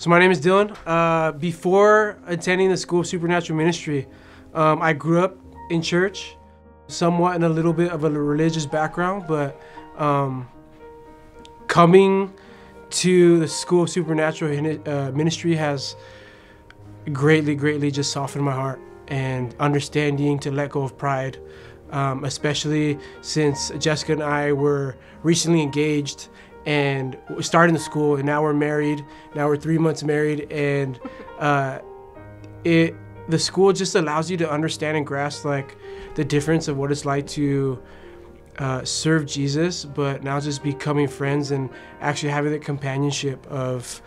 So my name is Dylan. Uh, before attending the School of Supernatural Ministry, um, I grew up in church, somewhat in a little bit of a religious background, but um, coming to the School of Supernatural uh, Ministry has greatly, greatly just softened my heart and understanding to let go of pride, um, especially since Jessica and I were recently engaged and starting the school and now we're married. Now we're three months married and uh, it the school just allows you to understand and grasp like the difference of what it's like to uh, serve jesus but now just becoming friends and actually having the companionship of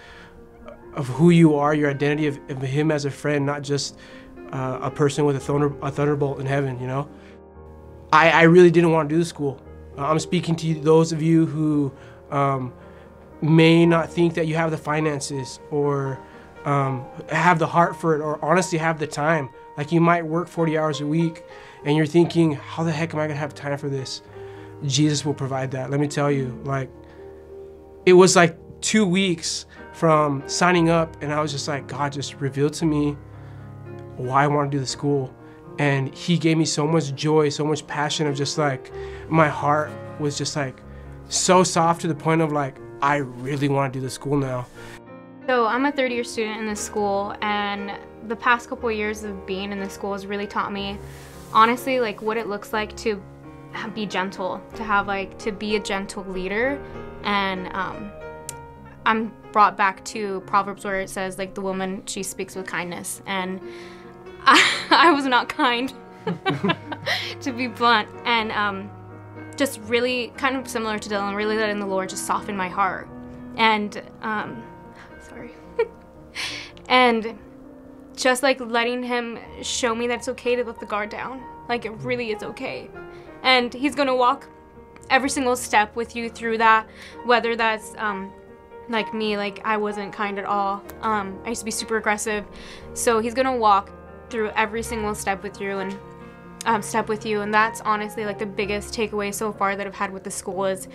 of who you are your identity of, of him as a friend not just uh, a person with a, thunder, a thunderbolt in heaven you know? I, I really didn't want to do the school. I'm speaking to those of you who um, may not think that you have the finances or um, have the heart for it or honestly have the time. Like you might work 40 hours a week and you're thinking, how the heck am I gonna have time for this? Jesus will provide that. Let me tell you, like, it was like two weeks from signing up and I was just like, God just revealed to me why I want to do the school. And he gave me so much joy, so much passion of just like, my heart was just like, so soft to the point of like, I really want to do the school now. So I'm a third year student in this school and the past couple of years of being in this school has really taught me honestly like what it looks like to be gentle, to have like to be a gentle leader. And um, I'm brought back to Proverbs where it says like the woman she speaks with kindness. And I, I was not kind to be blunt. And um, just really kind of similar to Dylan, really letting the Lord just soften my heart. And, um, sorry. and just like letting Him show me that it's okay to let the guard down. Like it really is okay. And He's gonna walk every single step with you through that, whether that's, um, like me, like I wasn't kind at all. Um, I used to be super aggressive. So He's gonna walk through every single step with you and um, step with you. And that's honestly like the biggest takeaway so far that I've had with the school is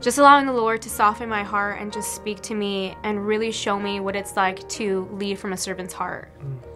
just allowing the Lord to soften my heart and just speak to me and really show me what it's like to lead from a servant's heart. Mm.